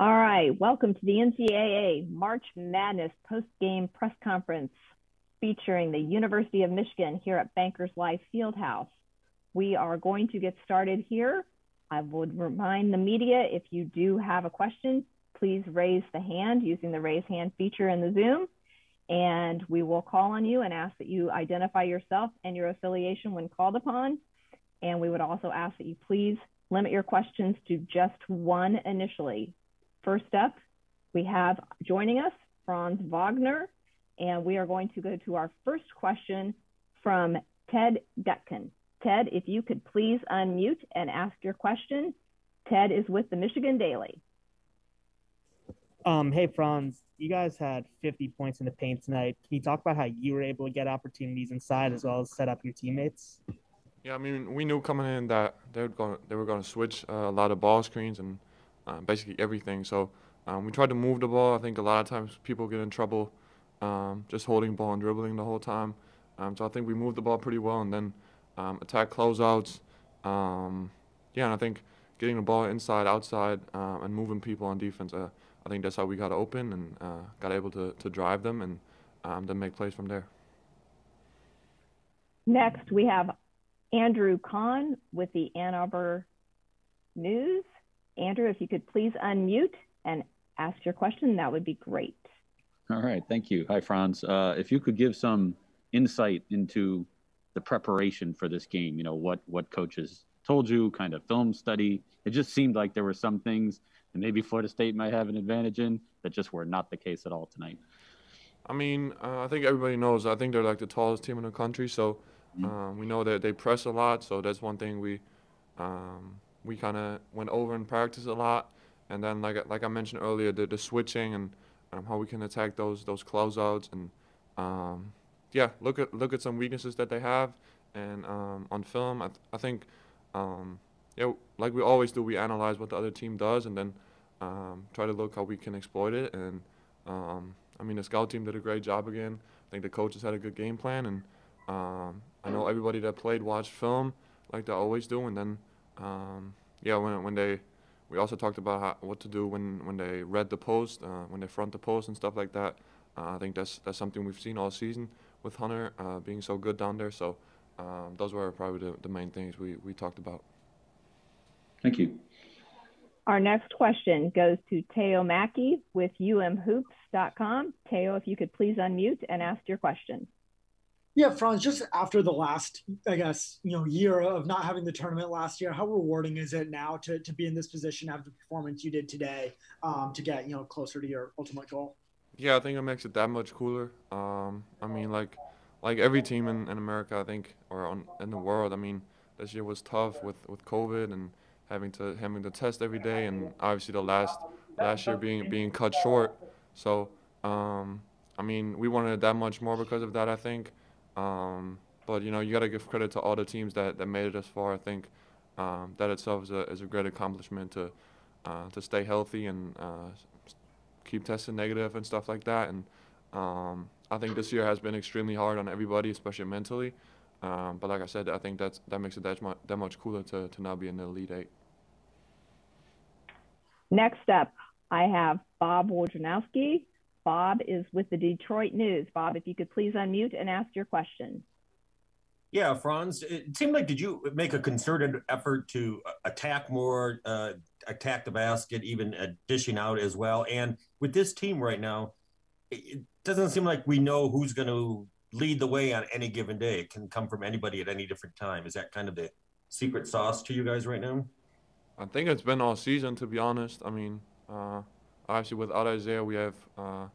All right, welcome to the NCAA March Madness post-game press conference featuring the University of Michigan here at Bankers Life Fieldhouse. We are going to get started here. I would remind the media if you do have a question, please raise the hand using the raise hand feature in the Zoom, and we will call on you and ask that you identify yourself and your affiliation when called upon. And we would also ask that you please limit your questions to just one initially. First up, we have joining us Franz Wagner, and we are going to go to our first question from Ted Gutkin. Ted, if you could please unmute and ask your question. Ted is with the Michigan Daily. Um, hey, Franz, you guys had 50 points in the paint tonight. Can you talk about how you were able to get opportunities inside as well as set up your teammates? Yeah, I mean, we knew coming in that they were going they were going to switch uh, a lot of ball screens and uh, basically everything. So um, we tried to move the ball. I think a lot of times people get in trouble um, just holding ball and dribbling the whole time. Um, so I think we moved the ball pretty well and then um, attack closeouts. Um, yeah, and I think getting the ball inside, outside, uh, and moving people on defense. Uh, I think that's how we got open and uh, got able to, to drive them and um, then make plays from there. Next, we have Andrew Kahn with the Ann Arbor News. Andrew, if you could please unmute and ask your question, that would be great. All right, thank you. Hi, Franz. Uh, if you could give some insight into the preparation for this game, you know, what what coaches told you, kind of film study. It just seemed like there were some things that maybe Florida State might have an advantage in that just were not the case at all tonight. I mean, uh, I think everybody knows. I think they're like the tallest team in the country, so mm-hmm. um, we know that they press a lot. So that's one thing we um, we kind of went over in practice a lot. And then, like like I mentioned earlier, the, the switching and um, how we can attack those those closeouts and um, yeah, look at look at some weaknesses that they have. And um, on film, I, th- I think um, yeah, like we always do, we analyze what the other team does and then um, try to look how we can exploit it. And I mean, the scout team did a great job again. I think the coaches had a good game plan, and I know everybody that played watched film like they always do, and then um, yeah, when when they we also talked about how, what to do when when they read the post, uh, when they front the post and stuff like that. Uh, I think that's that's something we've seen all season with Hunter uh, being so good down there. So um, those were probably the, the main things we, we talked about. Thank you. Our next question goes to Teo Mackey with umhoops.com. Teo, if you could please unmute and ask your question. Yeah, Franz, just after the last, I guess, you know, year of not having the tournament last year, how rewarding is it now to, to be in this position after the performance you did today um, to get, you know, closer to your ultimate goal? Yeah, I think it makes it that much cooler. Um, I mean, like, like every team in, in America, I think, or on, in the world, I mean, this year was tough with, with COVID and having to having to test every day, and obviously the last last year being being cut short. So, um, I mean, we wanted it that much more because of that, I think. Um, but you know, you got to give credit to all the teams that, that made it as far. I think um, that itself is a, is a great accomplishment to uh, to stay healthy and uh, keep testing negative and stuff like that. And um, I think this year has been extremely hard on everybody, especially mentally. Um, but like I said, I think that's that makes it that much, that much cooler to, to now be in the Elite Eight. Next up, I have Bob Wojnowski Bob is with the Detroit News. Bob, if you could please unmute and ask your question. Yeah, Franz, it seemed like did you make a concerted effort to attack more, uh, attack the basket, even uh, dishing out as well? And with this team right now, it doesn't seem like we know who's going to lead the way on any given day. It can come from anybody at any different time. Is that kind of the secret sauce to you guys right now? I think it's been all season, to be honest. I mean, uh, obviously without Isaiah, we have uh,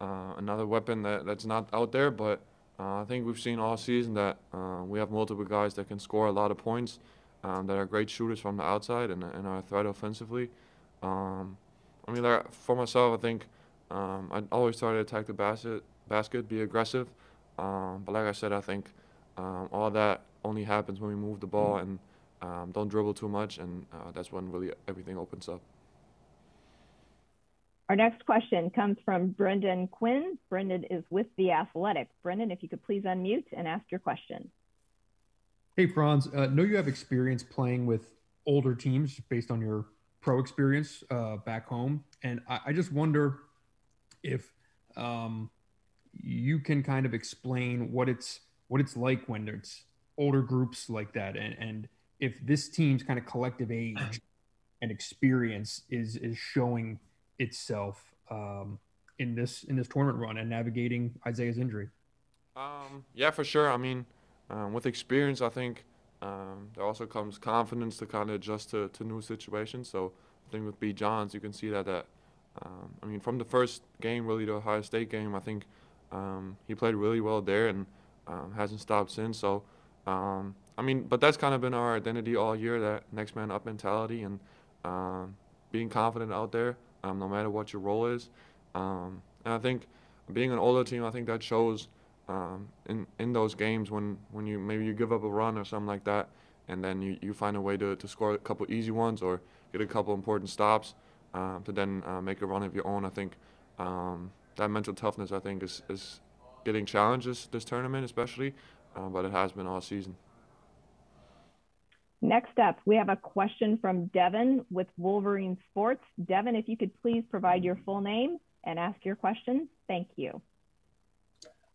uh, another weapon that, that's not out there. But uh, I think we've seen all season that uh, we have multiple guys that can score a lot of points, um, that are great shooters from the outside and, and are a threat offensively. Um, I mean, like, for myself, I think um, I always try to attack the basket, basket, be aggressive. Um, but like I said, I think um, all that only happens when we move the ball and um, don't dribble too much, and uh, that's when really everything opens up. Our next question comes from Brendan Quinn. Brendan is with The Athletic. Brendan, if you could please unmute and ask your question. Hey, Franz. Uh, know you have experience playing with older teams based on your pro experience uh, back home, and I, I just wonder if um, you can kind of explain what it's what it's like when it's older groups like that, and, and if this team's kind of collective age and experience is is showing itself um, in this in this tournament run and navigating Isaiah's injury. Um, yeah, for sure. I mean, um, with experience, I think um, there also comes confidence to kind of adjust to, to new situations. So I think with B. Johns, you can see that that um, I mean, from the first game, really the Ohio State game, I think um, he played really well there and um, hasn't stopped since. So um, I mean, but that's kind of been our identity all year, that next man up mentality and um, being confident out there, um, no matter what your role is. Um, and I think being an older team, I think that shows um, in in those games when, when you maybe you give up a run or something like that, and then you, you find a way to, to score a couple easy ones or get a couple important stops um, to then uh, make a run of your own. I think um, that mental toughness, I think, is, is getting challenged this, this tournament, especially, uh, but it has been all season. Next up, we have a question from Devin with Wolverine Sports. Devin, if you could please provide your full name and ask your question. Thank you.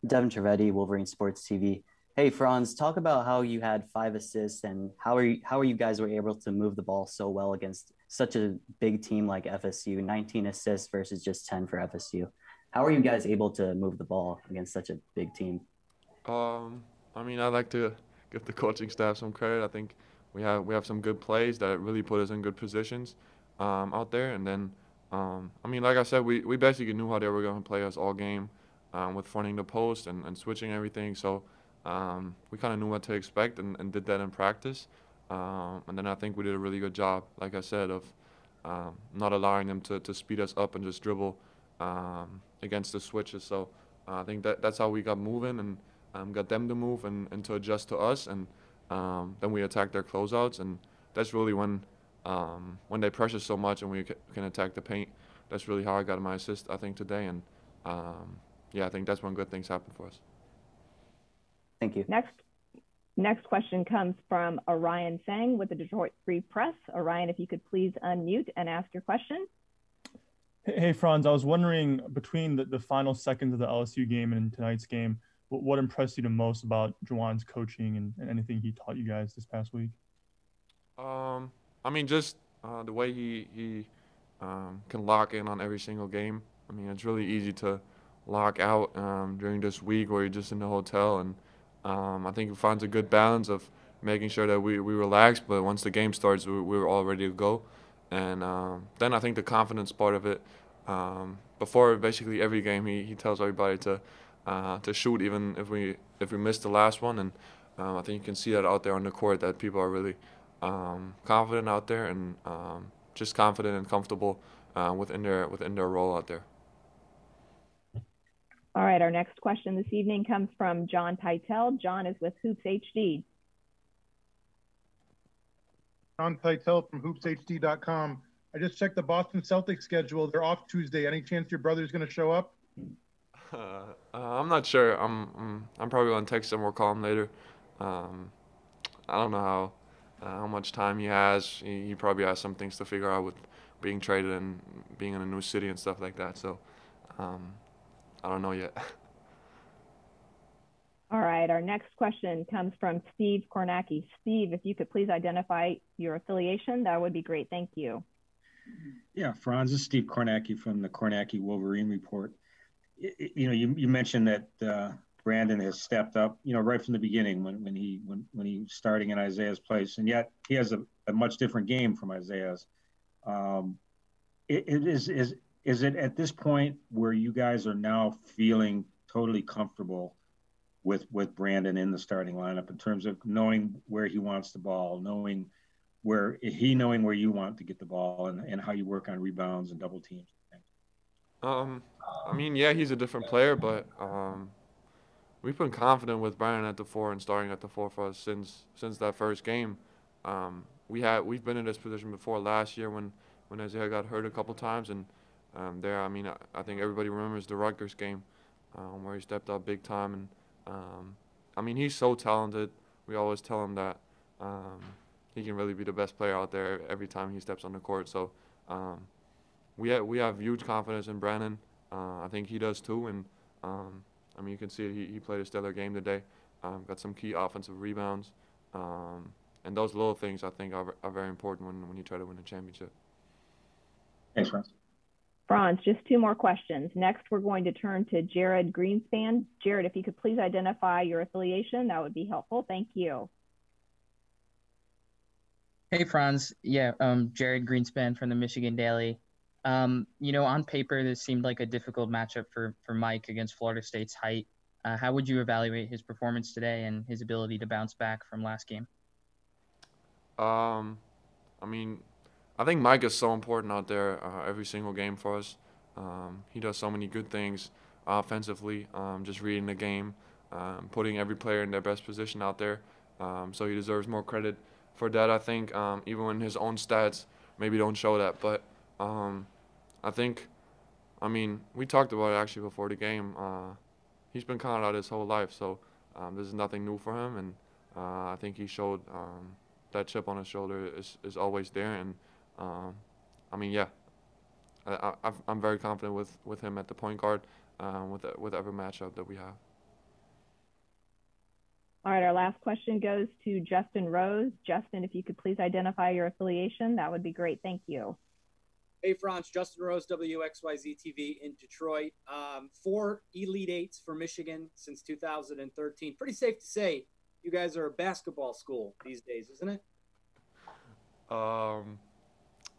Devin Trevetti, Wolverine Sports TV. Hey, Franz, talk about how you had five assists and how are you, how are you guys were able to move the ball so well against such a big team like FSU, 19 assists versus just 10 for FSU. How are you guys able to move the ball against such a big team? Um, I mean, I'd like to give the coaching staff some credit. I think we have we have some good plays that really put us in good positions um, out there. And then, um, I mean, like I said, we, we basically knew how they were going to play us all game um, with fronting the post and, and switching everything. So um, we kind of knew what to expect and, and did that in practice. Um, and then I think we did a really good job, like I said, of um, not allowing them to, to speed us up and just dribble against the switches. So uh, I think that that's how we got moving and got them to move and, and to adjust to us. And um, then we attack their closeouts, and that's really when um, when they pressure so much and we can attack the paint. That's really how I got my assist, I think, today. And um, yeah, I think that's when good things happen for us. Thank you. Next, next question comes from Orion Sang with the Detroit Free Press. Orion, if you could please unmute and ask your question. Hey, Franz, I was wondering between the, the final seconds of the LSU game and tonight's game, what, impressed you the most about Juwan's coaching and, and, anything he taught you guys this past week? Um, I mean, just uh, the way he he um, can lock in on every single game. I mean, it's really easy to lock out um, during this week where you're just in the hotel, and um, I think he finds a good balance of making sure that we, we relax, but once the game starts, we, we're all ready to go. And um, then I think the confidence part of it, um, before basically every game, he, he tells everybody to uh, to shoot even if we if we missed the last one. And um, I think you can see that out there on the court that people are really um, confident out there and um, just confident and comfortable uh, within their within their role out there. All right, our next question this evening comes from John Pytel. John is with Hoops HD. John Pytel from hoopshd.com. I just checked the Boston Celtics schedule. They're off Tuesday. Any chance your brother's going to show up? Uh, I'm not sure. I'm, I'm, I'm probably gonna text him or call him later. Um, I don't know how uh, how much time he has. He, he, probably has some things to figure out with being traded and being in a new city and stuff like that. So um, I don't know yet. All right, our next question comes from Steve Kornacki. Steve, if you could please identify your affiliation, that would be great. Thank you. Yeah, Franz, this is Steve Kornacki from the Kornacki Wolverine Report you know, you, you mentioned that uh, Brandon has stepped up, you know, right from the beginning when, when he when, when he was starting in Isaiah's place, and yet he has a, a much different game from Isaiah's. Um, it, it is is is it at this point where you guys are now feeling totally comfortable with with Brandon in the starting lineup in terms of knowing where he wants the ball, knowing where he knowing where you want to get the ball, and, and how you work on rebounds and double teams. Um, I mean, yeah, he's a different player, but um, we've been confident with Brian at the four and starting at the four for us since since that first game. Um, we had we've been in this position before last year when when Isaiah got hurt a couple times, and um, there, I mean, I, I, think everybody remembers the Rutgers game um, where he stepped up big time, and um, I mean, he's so talented. We always tell him that um, he can really be the best player out there every time he steps on the court. So um, we have, we have huge confidence in Brandon. Uh, I think he does too. And um, I mean, you can see he, he played a stellar game today. Um, got some key offensive rebounds. Um, and those little things I think are, are very important when, when you try to win a championship. Thanks, Franz. Franz, just two more questions. Next, we're going to turn to Jared Greenspan. Jared, if you could please identify your affiliation, that would be helpful. Thank you. Hey, Franz. Yeah, um, Jared Greenspan from the Michigan Daily. Um, you know, on paper, this seemed like a difficult matchup for, for Mike against Florida State's height. Uh, how would you evaluate his performance today and his ability to bounce back from last game? Um, I mean, I think Mike is so important out there uh, every single game for us. Um, he does so many good things offensively, um, just reading the game, um, putting every player in their best position out there. Um, so he deserves more credit for that. I think um, even when his own stats maybe don't show that, but um, I think, I mean, we talked about it actually before the game. Uh, he's been counted out his whole life, so this is nothing new for him, and uh, I think he showed that chip on his shoulder is, is always there. And um, I mean, yeah, I, I, am very confident with, with him at the point guard um, with with every matchup that we have. All right, our last question goes to Justin Rose. Justin, if you could please identify your affiliation, that would be great. Thank you. Hey, Franz, Justin Rose, WXYZ TV in Detroit. Um, four Elite Eights for Michigan since 2013. Pretty safe to say you guys are a basketball school these days, isn't it? Um,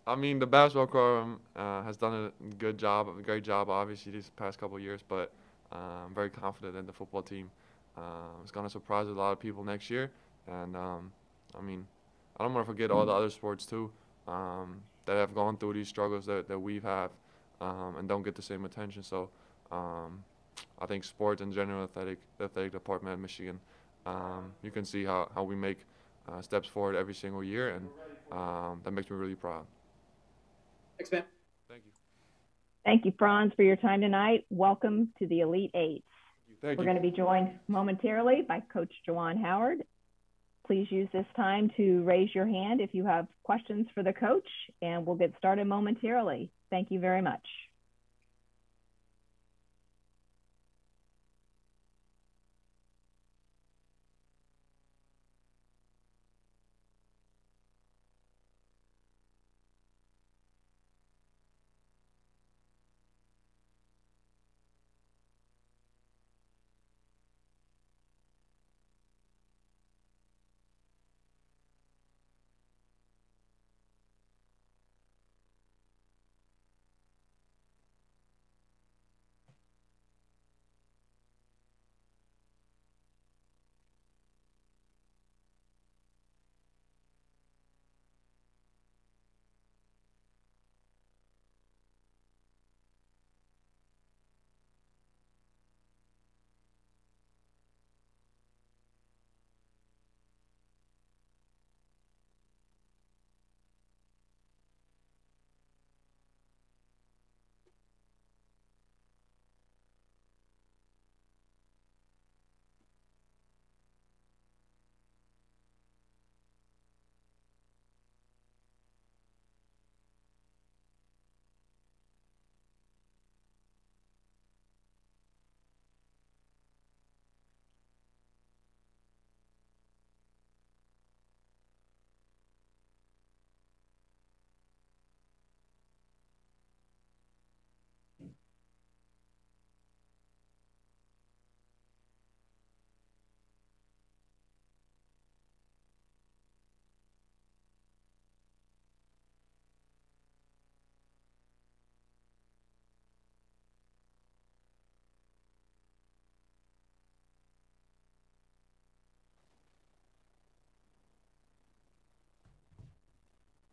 I mean, the basketball program uh, has done a good job, a great job, obviously, these past couple years. But uh, I'm very confident in the football team. Uh, it's going to surprise a lot of people next year. And um, I mean, I don't want to forget all the other sports too um, that have gone through these struggles that, that we've had um, and don't get the same attention. So um, I think sports in general, athletic, athletic department at Michigan um, you can see how, how we make uh, steps forward every single year, and um, that makes me really proud. Thanks, man. Thank you. Thank you, Franz, for your time tonight. Welcome to the Elite Eight. Thank We're you. going to be joined momentarily by Coach Juwan Howard. Please use this time to raise your hand if you have questions for the coach, and we'll get started momentarily. Thank you very much.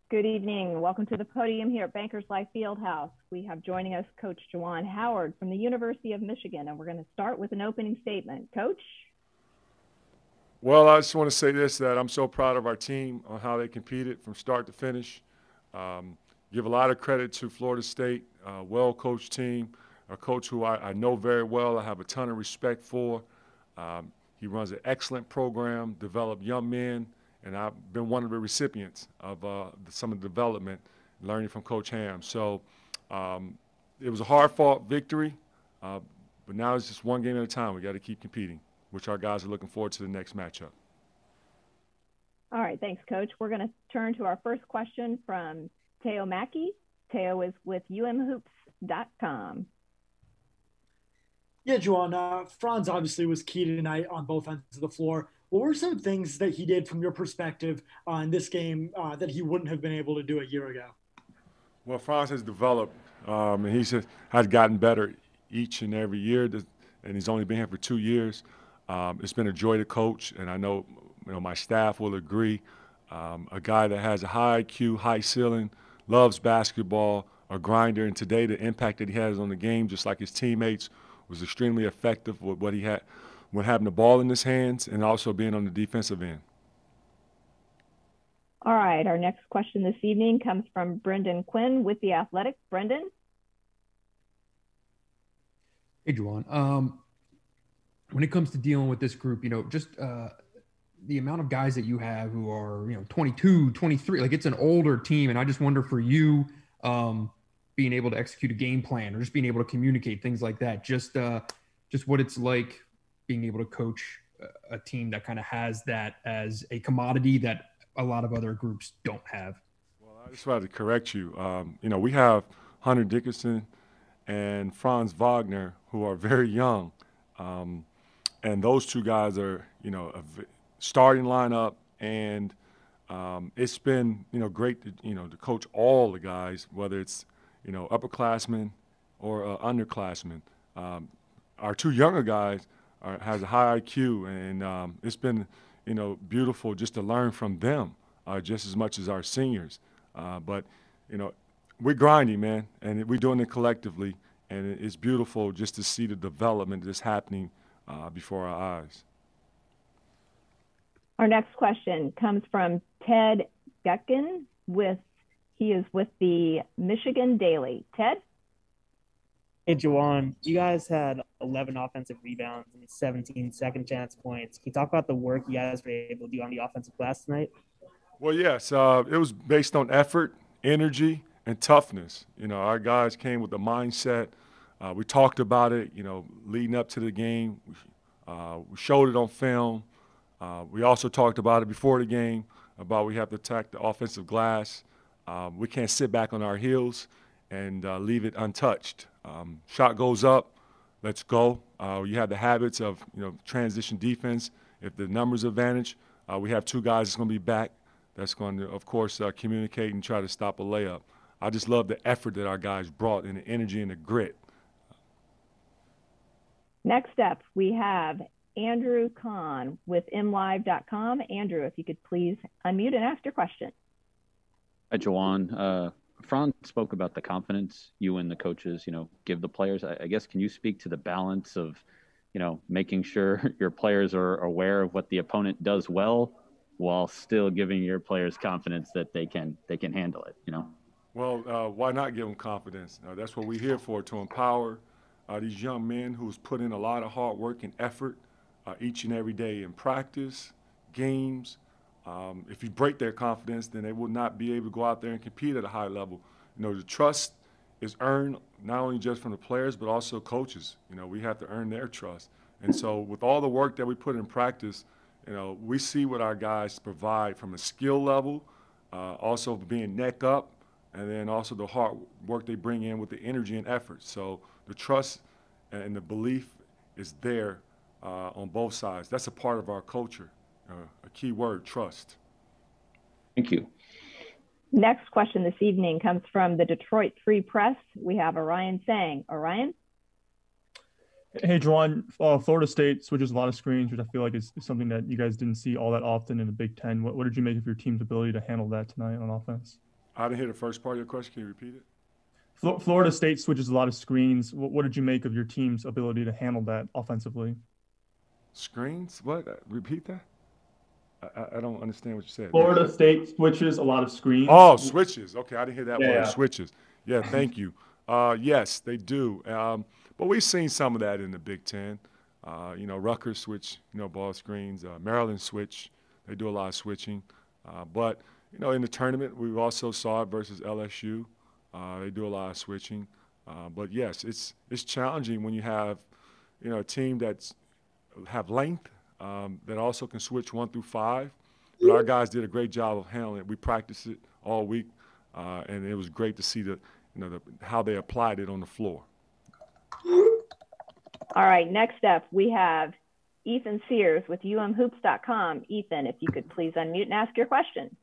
Good evening. Welcome to the podium here at Bankers Life Fieldhouse. We have joining us Coach Juwan Howard from the University of Michigan, and we're going to start with an opening statement. Coach? Well, I just want to say this that I'm so proud of our team on how they competed from start to finish. Um, give a lot of credit to Florida State, uh, well coached team, a coach who I, I, know very well, I have a ton of respect for. Um, he runs an excellent program, develop young men and I've been one of the recipients of uh, some of the development, learning from Coach Ham. So um, it was a hard-fought victory, uh, but now it's just one game at a time. We got to keep competing, which our guys are looking forward to the next matchup. All right, thanks, Coach. We're going to turn to our first question from Teo Mackey. Teo is with umhoops.com. Yeah, Juwan, uh, Franz obviously was key tonight on both ends of the floor. What were some things that he did from your perspective uh, in this game uh, that he wouldn't have been able to do a year ago? Well, Franz has developed, um, and he has gotten better each and every year, and he's only been here for two years. Um, it's been a joy to coach, and I know, you know my staff will agree. Um, a guy that has a high IQ, high ceiling, loves basketball, a grinder, and today the impact that he has on the game, just like his teammates, was extremely effective with what he had with having the ball in his hands and also being on the defensive end. All right, our next question this evening comes from Brendan Quinn with The Athletic. Brendan? Hey, Juwan. Um, when it comes to dealing with this group, you know, just uh, the amount of guys that you have who are, you know, 22, 23, like it's an older team. And I just wonder for you, um, being able to execute a game plan or just being able to communicate things like that, just, uh, just what it's like being able to coach a team that kind of has that as a commodity that a lot of other groups don't have. Well, I just wanted to correct you. Um, you know, we have Hunter Dickinson and Franz Wagner who are very young. Um, and those two guys are, you know, a starting lineup. And um, it's been, you know, great to, you know, to coach all the guys, whether it's, you know, upperclassmen or uh, underclassmen. Um, our two younger guys – are, has a high IQ, and um, it's been you know beautiful just to learn from them uh, just as much as our seniors. Uh, but you know we're grinding, man, and we're doing it collectively, and it's beautiful just to see the development that's happening uh, before our eyes. Our next question comes from Ted Gutkin with he is with the Michigan Daily. Ted. Hey, Juwan, you guys had 11 offensive rebounds and 17 second chance points. Can you talk about the work you guys were able to do on the offensive glass tonight? Well, yes. Uh, it was based on effort, energy, and toughness. You know, our guys came with the mindset. Uh, we talked about it, you know, leading up to the game. Uh, we showed it on film. Uh, we also talked about it before the game about we have to attack the offensive glass. Um, we can't sit back on our heels and uh, leave it untouched. Um, shot goes up, let's go. Uh, you have the habits of you know transition defense. If the numbers advantage, uh, we have two guys that's going to be back. That's going to, of course, uh, communicate and try to stop a layup. I just love the effort that our guys brought and the energy and the grit. Next up, we have Andrew Kahn with MLive.com. Andrew, if you could please unmute and ask your question. Hi, Juwan. Franz spoke about the confidence you and the coaches, you know, give the players. I, I, guess can you speak to the balance of, you know, making sure your players are aware of what the opponent does well, while still giving your players confidence that they can they can handle it. You know. Well, uh, why not give them confidence? Uh, that's what we're here for to empower uh, these young men who's put in a lot of hard work and effort uh, each and every day in practice, games um, if you break their confidence, then they will not be able to go out there and compete at a high level. You know, the trust is earned not only just from the players, but also coaches. You know, we have to earn their trust. And so, with all the work that we put in practice, you know, we see what our guys provide from a skill level, uh, also being neck up, and then also the hard work they bring in with the energy and effort. So, the trust and the belief is there uh, on both sides. That's a part of our culture uh, a key word trust. Thank you. Next question this evening comes from the Detroit Free Press. We have Orion Sang. Orion? Hey, Juwan, uh, Florida State switches a lot of screens, which I feel like is, is, something that you guys didn't see all that often in the Big Ten. What, what, did you make of your team's ability to handle that tonight on offense? I didn't hear the first part of your question. Can you repeat it? Florida State switches a lot of screens. What, what, did you make of your team's ability to handle that offensively? Screens? What? Repeat that? I, I, don't understand what you said. Florida State switches a lot of screens. Oh, switches. Okay, I didn't hear that yeah, word. Yeah. Switches. Yeah, thank you. Uh, yes, they do. Um, but we've seen some of that in the Big Ten. Uh, you know, Rutgers switch, you know, ball screens. Uh, Maryland switch. They do a lot of switching. Uh, but, you know, in the tournament, we also saw it versus LSU. Uh, they do a lot of switching. Uh, but yes, it's it's challenging when you have, you know, a team that's have length um, that also can switch one through five. But our guys did a great job of handling it. We practiced it all week, uh, and it was great to see the, you know, the, how they applied it on the floor. All right, next up we have Ethan Sears with umhoops.com. Ethan, if you could please unmute and ask your question.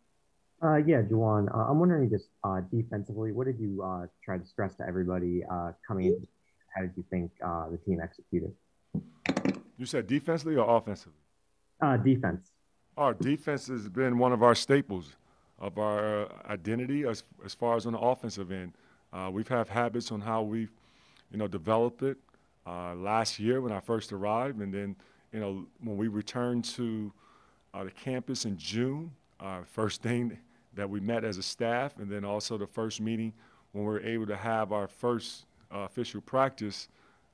Uh, yeah, Juwan, uh, I'm wondering just uh, defensively, what did you uh, try to stress to everybody uh, coming in? How did you think uh, the team executed? You said defensively or offensively? Uh, defense. Our defense has been one of our staples of our identity as, as far as on the offensive end. Uh, we've had habits on how we've, you know, developed it uh, last year when I first arrived, and then, you know, when we returned to uh, the campus in June, uh, first thing that we met as a staff, and then also the first meeting when we were able to have our first uh, official practice,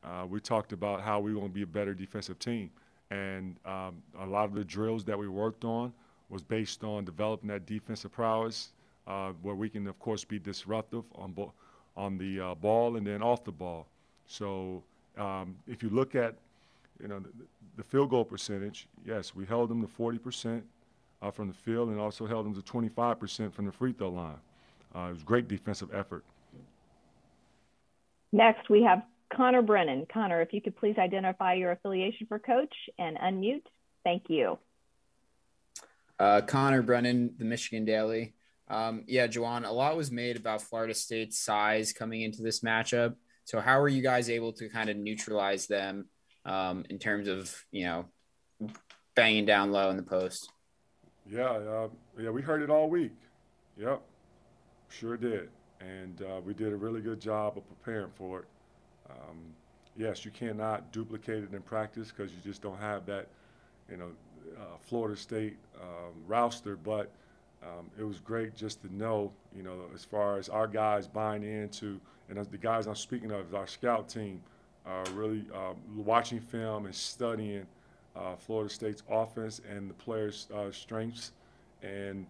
uh, we talked about how we want to be a better defensive team. And um, a lot of the drills that we worked on was based on developing that defensive prowess, uh, where we can, of course, be disruptive on, on the uh, ball and then off the ball. So um, if you look at, you know, the, the, field goal percentage, yes, we held them to 40 percent uh, from the field and also held them to 25 percent from the free throw line. Uh, it was great defensive effort. Next, we have Connor Brennan. Connor, if you could please identify your affiliation for coach and unmute. Thank you. Uh, Connor Brennan, the Michigan Daily. Um, yeah, Juwan, a lot was made about Florida State's size coming into this matchup. So, how are you guys able to kind of neutralize them um, in terms of, you know, banging down low in the post? Yeah, uh, yeah, we heard it all week. Yep, sure did. And uh, we did a really good job of preparing for it. Um, yes, you cannot duplicate it in practice because you just don't have that, you know, uh, Florida State um, roster. But um, it was great just to know, you know, as far as our guys buying into, and the guys I'm speaking of, our scout team, really uh, watching film and studying uh, Florida State's offense and the players' uh, strengths. And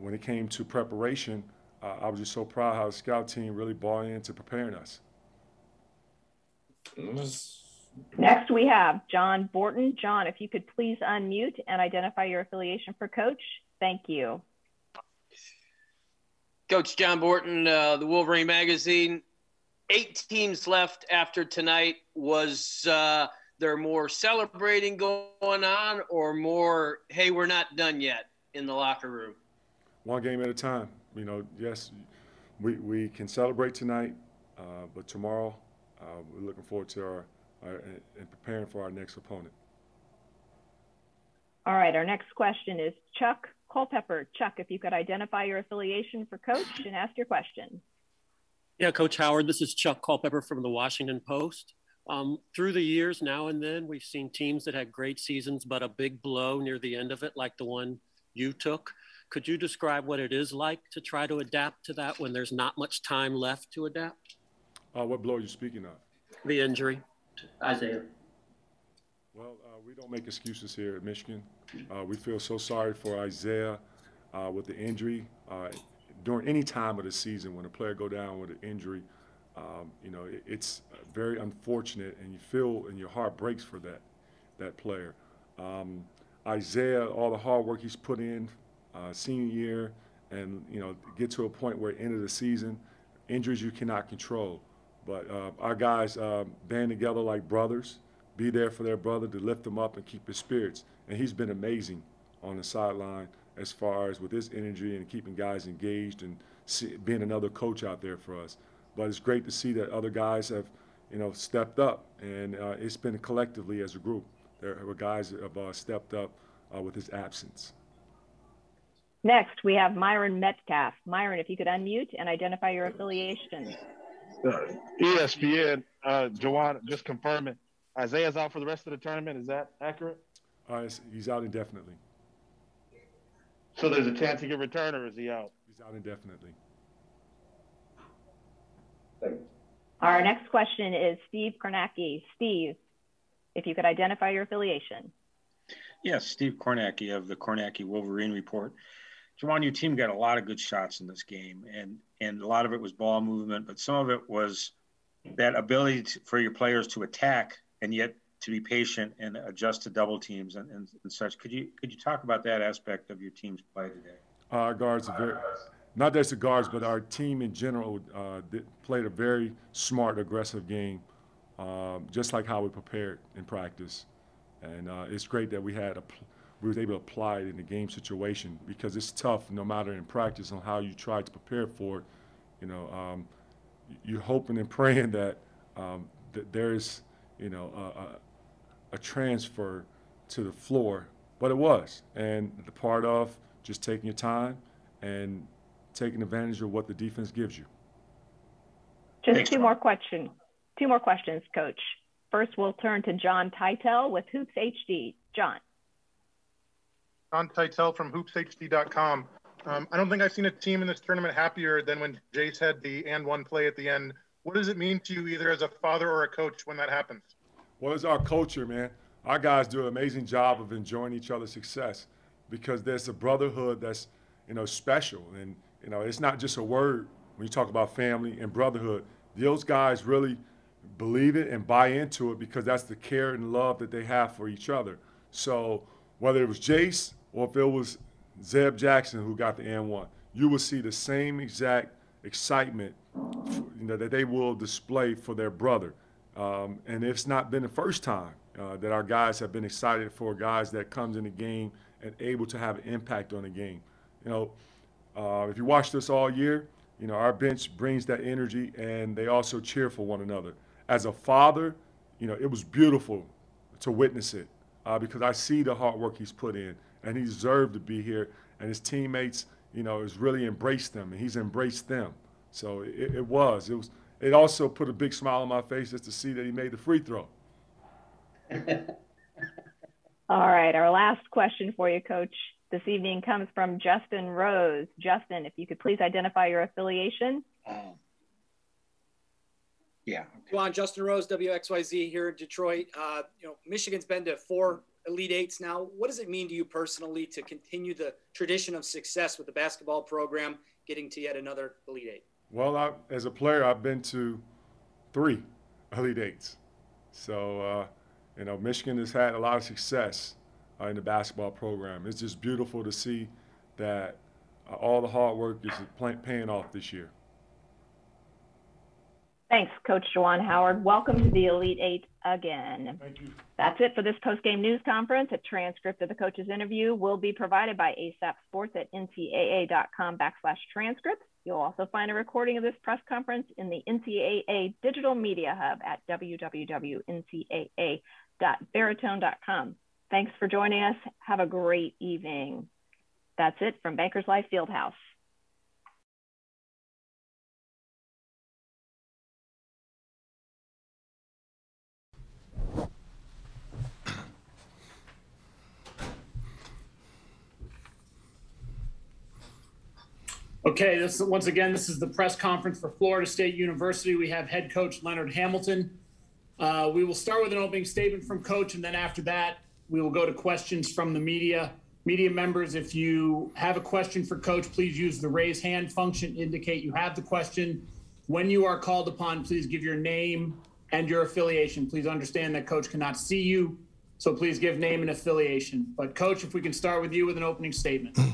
when it came to preparation, uh, I was just so proud how the scout team really bought into preparing us. Next, we have John Borton. John, if you could please unmute and identify your affiliation for coach. Thank you. Coach John Borton, uh, the Wolverine Magazine. Eight teams left after tonight. Was uh, there more celebrating going on or more, hey, we're not done yet in the locker room? One game at a time. You know, yes, we, we can celebrate tonight, uh, but tomorrow uh, we're looking forward to our, our and preparing for our next opponent. All right, our next question is Chuck Culpepper. Chuck, if you could identify your affiliation for coach and ask your question. Yeah, Coach Howard, this is Chuck Culpepper from the Washington Post. Um, through the years, now and then, we've seen teams that had great seasons, but a big blow near the end of it, like the one you took. Could you describe what it is like to try to adapt to that when there's not much time left to adapt? Uh, what blow are you speaking of? The injury. Isaiah. Well, uh, we don't make excuses here at Michigan. Uh, we feel so sorry for Isaiah uh, with the injury. Uh, during any time of the season, when a player go down with an injury, um, you know, it, it's very unfortunate, and you feel and your heart breaks for that that player. Um, Isaiah, all the hard work he's put in uh, senior year, and you know, get to a point where end of the season, injuries you cannot control. But uh, our guys uh, band together like brothers, be there for their brother to lift them up and keep his spirits. And he's been amazing on the sideline as far as with his energy and keeping guys engaged and see, being another coach out there for us. But it's great to see that other guys have, you know, stepped up, and uh, it's been collectively as a group. There were guys that have uh, stepped up uh, with his absence. Next, we have Myron Metcalf. Myron, if you could unmute and identify your affiliation. Uh, ESPN, uh, Juwan, just confirming. Isaiah's out for the rest of the tournament. Is that accurate? Uh, he's out indefinitely. So there's a chance he can return, or is he out? He's out indefinitely. Our next question is Steve Kornacki. Steve, if you could identify your affiliation. Yes, Steve Kornacki of the Kornacki Wolverine Report. Juwan, your team got a lot of good shots in this game, and and a lot of it was ball movement, but some of it was that ability to, for your players to attack and yet to be patient and adjust to double teams and, and, and, such. Could you could you talk about that aspect of your team's play today? Our guards are very, not just the guards, but our team in general uh, played a very smart, aggressive game, um, just like how we prepared in practice. And uh, it's great that we had a, we were able to apply it in the game situation because it's tough, no matter in practice, on how you try to prepare for it. You know, um, you're hoping and praying that um, that there's, you know, a, a, a transfer to the floor, but it was, and the part of just taking your time and taking advantage of what the defense gives you. Just Thanks, two more questions. Two more questions, Coach. First, we'll turn to John Teitel with Hoops HD. John. John Teitel from HoopsHD.com. Um, I don't think I've seen a team in this tournament happier than when Jace had the and one play at the end. What does it mean to you, either as a father or a coach, when that happens? Well, it's our culture, man. Our guys do an amazing job of enjoying each other's success because there's a brotherhood that's, you know, special. And, you know, it's not just a word when you talk about family and brotherhood. Those guys really believe it and buy into it because that's the care and love that they have for each other. So whether it was Jace or if it was Zeb Jackson who got the and one, you will see the same exact excitement you know, that they will display for their brother. Um, and it's not been the first time uh, that our guys have been excited for guys that comes in the game and able to have an impact on the game. You know, uh, if you watch this all year, you know, our bench brings that energy and they also cheer for one another. As a father, you know, it was beautiful to witness it uh, because I see the hard work he's put in and he deserved to be here. And his teammates, you know, has really embraced them and he's embraced them. So it, it was. It was. It also put a big smile on my face just to see that he made the free throw. All right, our last question for you, Coach, this evening comes from Justin Rose. Justin, if you could please identify your affiliation. Um, yeah. Okay. on, Justin Rose, WXYZ here in Detroit. Uh, you know, Michigan's been to four Elite Eights now. What does it mean to you personally to continue the tradition of success with the basketball program, getting to yet another Elite Eight? Well, I, as a player, I've been to three Elite Eights. So, uh, you know, Michigan has had a lot of success uh, in the basketball program. It's just beautiful to see that uh, all the hard work is paying off this year. Thanks, Coach Juwan Howard. Welcome to the Elite Eight again. Thank you. That's it for this post-game news conference. A transcript of the coach's interview will be provided by ASAP Sports at ncaa.com backslash transcripts. You'll also find a recording of this press conference in the NCAA Digital Media Hub at www.ncaa.veritone.com. Thanks for joining us. Have a great evening. That's it from Bankers Life Fieldhouse. Okay, this once again, this is the press conference for Florida State University. We have head coach Leonard Hamilton. Uh, we will start with an opening statement from coach, and then after that, we will go to questions from the media. Media members, if you have a question for coach, please use the raise hand function, indicate you have the question. When you are called upon, please give your name and your affiliation. Please understand that coach cannot see you, so please give name and affiliation. But coach, if we can start with you with an opening statement.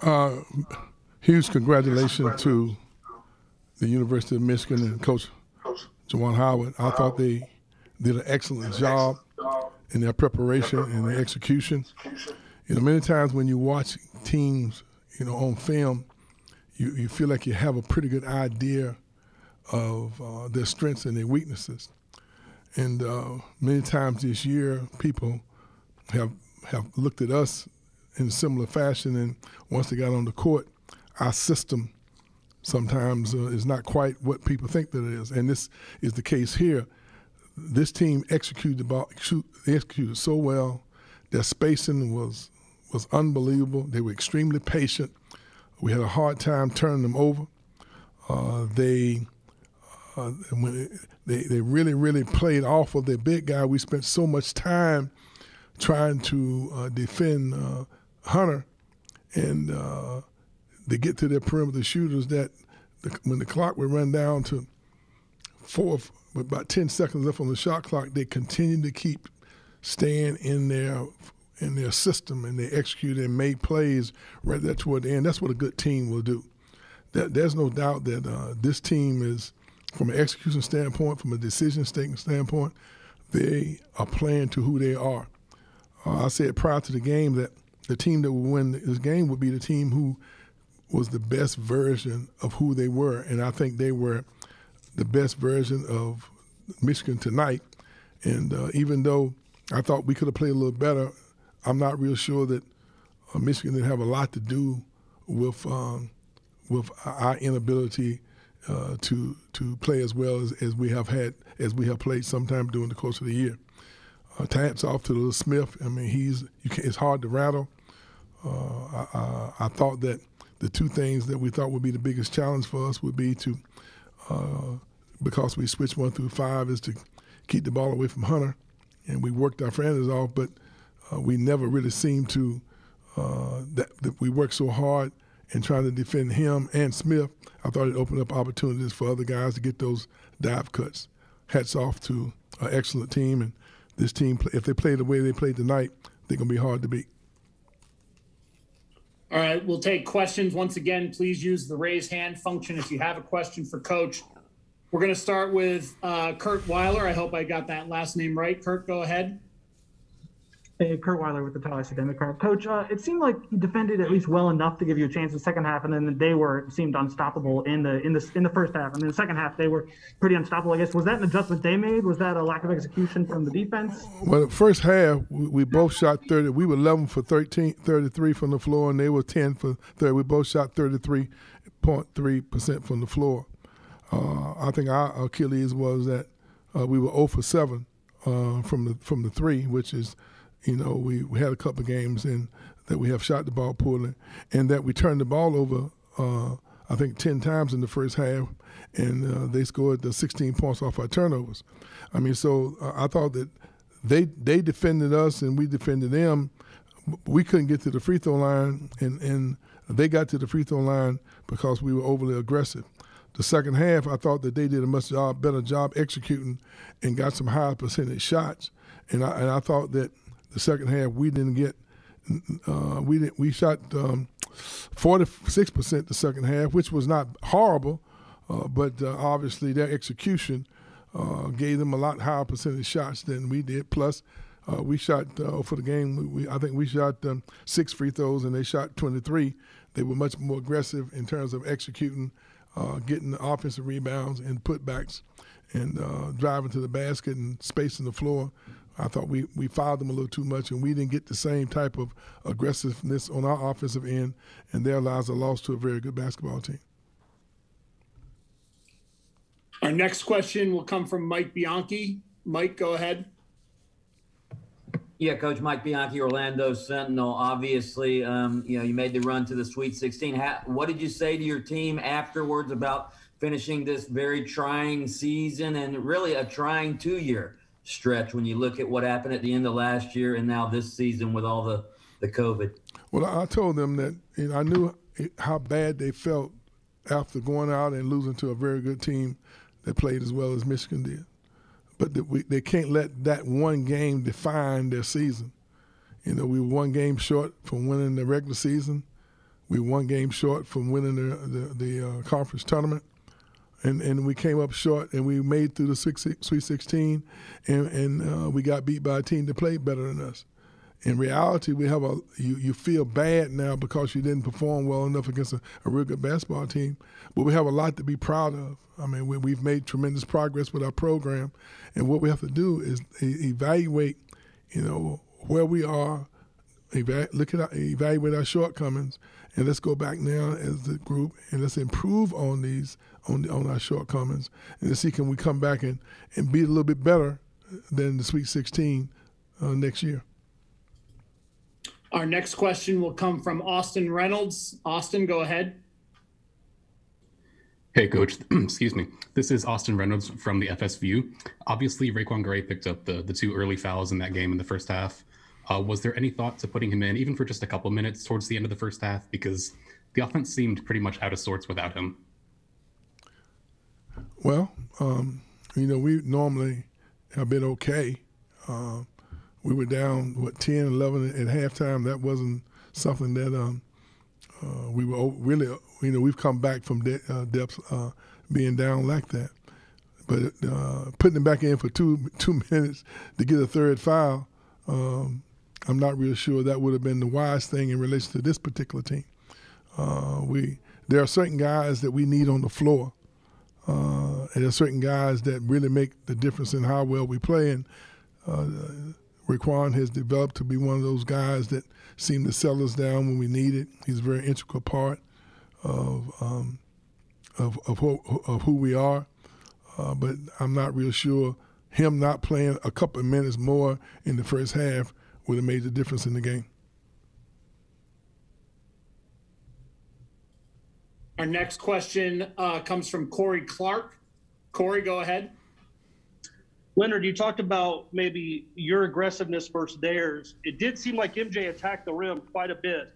Uh, huge congratulations to the University of Michigan and Coach Juwan Howard. I thought they did an excellent job in their preparation and their execution. You know, many times when you watch teams, you know, on film, you, you feel like you have a pretty good idea of uh, their strengths and their weaknesses. And uh, many times this year, people have have looked at us in similar fashion, and once they got on the court, our system sometimes uh, is not quite what people think that it is. And this is the case here. This team executed the ball, executed so well. Their spacing was was unbelievable. They were extremely patient. We had a hard time turning them over. Uh, they uh, they they really really played off of their big guy. We spent so much time trying to uh, defend uh, Hunter and they get to their perimeter shooters that the, when the clock would run down to four, about 10 seconds left on the shot clock, they continue to keep staying in their in their system and they executed and made plays right there toward the end. That's what a good team will do. That, there's no doubt that uh, this team is, from an execution standpoint, from a decision standpoint, they are playing to who they are. Uh, I said prior to the game that the team that would win this game would be the team who was the best version of who they were, and I think they were the best version of Michigan tonight. And uh, even though I thought we could have played a little better, I'm not real sure that uh, Michigan didn't have a lot to do with um, with our inability uh, to to play as well as, as we have had as we have played sometime during the course of the year. Uh, hats off to little Smith. I mean, he's it's hard to rattle. Uh, I, I, thought that the two things that we thought would be the biggest challenge for us would be to, uh, because we switched one through five, is to keep the ball away from Hunter, and we worked our friends off, but uh, we never really seemed to uh, that, that we worked so hard in trying to defend him and Smith. I thought it opened up opportunities for other guys to get those dive cuts. Hats off to an excellent team, and this team, if they play the way they played tonight, they're gonna be hard to beat. All right, we'll take questions. Once again, please use the raise hand function if you have a question for Coach. We're going to start with uh, Curt Weiler. I hope I got that last name right. Curt, go ahead. Curt Weiler with the Tallahassee Democrat. Coach, uh, it seemed like you defended at least well enough to give you a chance in the second half, and then they were seemed unstoppable in the in the in the first half. and mean, the second half they were pretty unstoppable. I guess was that an adjustment they made? Was that a lack of execution from the defense? Well, the first half we, we both shot 30. We were 11 for 13, 33 from the floor, and they were 10 for 30. We both shot 33.3 percent from the floor. Uh, I think our Achilles was that uh, we were 0 for 7 uh, from the from the three, which is you know, we, we had a couple of games in that we have shot the ball poorly, and that we turned the ball over. Uh, I think ten times in the first half, and uh, they scored the 16 points off our turnovers. I mean, so uh, I thought that they they defended us and we defended them. We couldn't get to the free throw line, and, and they got to the free throw line because we were overly aggressive. The second half, I thought that they did a much job, better job executing and got some higher percentage shots. And I, and I thought that the second half we didn't get uh, we didn't we shot um, 46% the second half, which was not horrible, uh, but uh, obviously their execution uh, gave them a lot higher percentage shots than we did. Plus, uh, we shot uh, for the game. We, we, I think we shot um, six free throws and they shot 23. They were much more aggressive in terms of executing, getting the offensive rebounds and putbacks, and driving to the basket and spacing the floor. I thought we, we fouled them a little too much, and we didn't get the same type of aggressiveness on our offensive end, and there lies a loss to a very good basketball team. Our next question will come from Mike Bianchi. Mike, go ahead. Yeah, Coach Mike Bianchi, Orlando Sentinel. Obviously, um, you know you made the run to the Sweet 16. How, what did you say to your team afterwards about finishing this very trying season and really a trying two year? Stretch when you look at what happened at the end of last year and now this season with all the, the COVID? Well, I told them that you know, I knew how bad they felt after going out and losing to a very good team that played as well as Michigan did. But we, they can't let that one game define their season. You know, we were one game short from winning the regular season. We were one game short from winning the the, the uh, conference tournament and and we came up short, and we made through the Sweet 16, and and uh, we got beat by a team that played better than us. In reality, we have a you, you feel bad now because you didn't perform well enough against a, a real good basketball team, but we have a lot to be proud of. I mean, we, we've made tremendous progress with our program, and what we have to do is evaluate, you know, where we are, eva- look at our, evaluate our shortcomings, and let's go back now as a group and let's improve on these on on our shortcomings and let's see can we come back and and be a little bit better than the Sweet 16 uh, next year. Our next question will come from Austin Reynolds. Austin, go ahead. Hey, coach. Excuse me. This is Austin Reynolds from the FSView. Obviously, RaiQuan Gray picked up the, the two early fouls in that game in the first half. Uh, was there any thought to putting him in, even for just a couple minutes towards the end of the first half? Because the offense seemed pretty much out of sorts without him. Well, um, you know, we normally have been okay. Uh, we were down, what, 10, 11 at halftime. That wasn't something that um, uh, we were really, you know, we've come back from de- uh, depths uh, being down like that. But uh, putting it back in for two two minutes to get a third foul, um, I'm not real sure that would have been the wise thing in relation to this particular team. Uh, we there are certain guys that we need on the floor, uh, and there are certain guys that really make the difference in how well we play. And uh, RaiQuan has developed to be one of those guys that seem to settle us down when we need it. He's a very integral part of um, of, of, who, of who we are. Uh, but I'm not real sure him not playing a couple of minutes more in the first half would have made the difference in the game. Our next question uh, comes from Corey Clark. Corey, go ahead. Leonard, you talked about maybe your aggressiveness versus theirs. It did seem like MJ attacked the rim quite a bit.